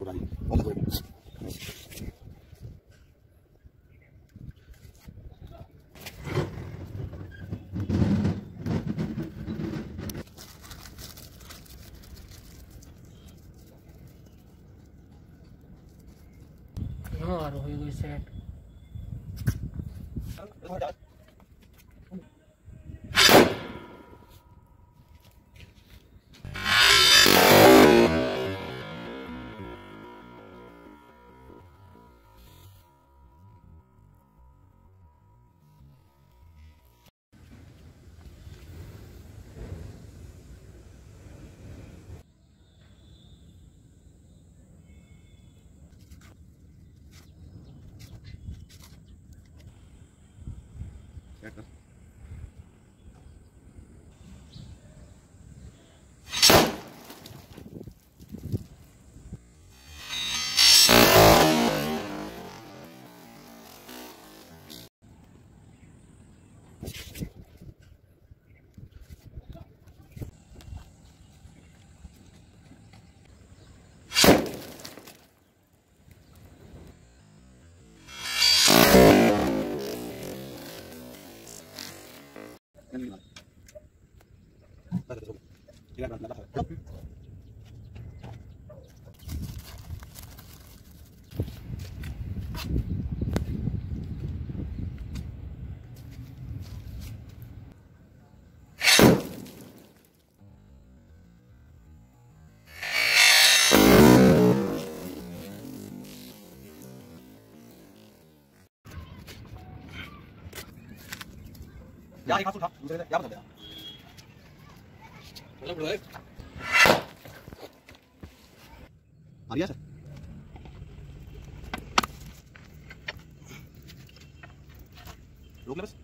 Kurani. Vamos Gracias. धन्यवाद यार एक हाथ उठा दूसरे से यार बता चलो ब्रो आ गया सर. रोक ले बस.